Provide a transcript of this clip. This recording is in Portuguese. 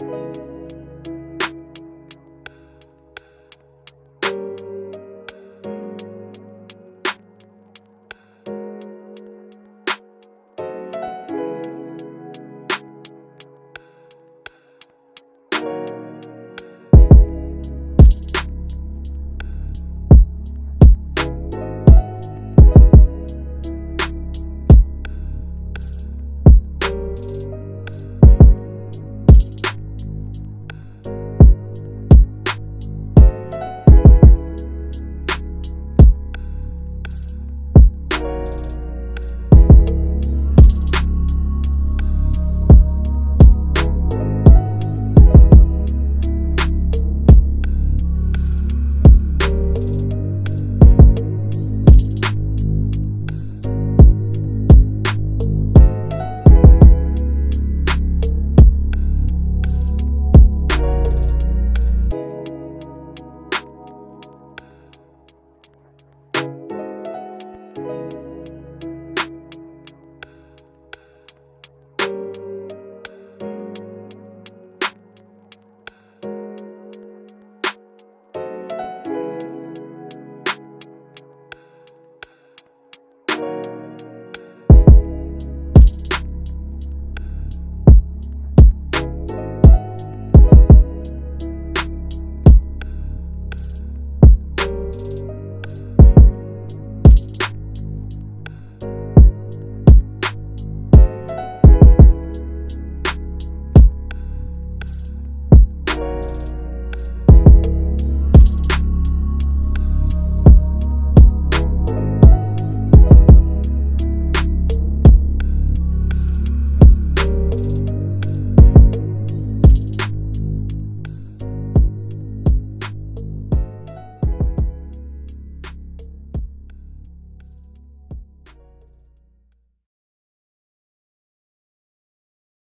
Música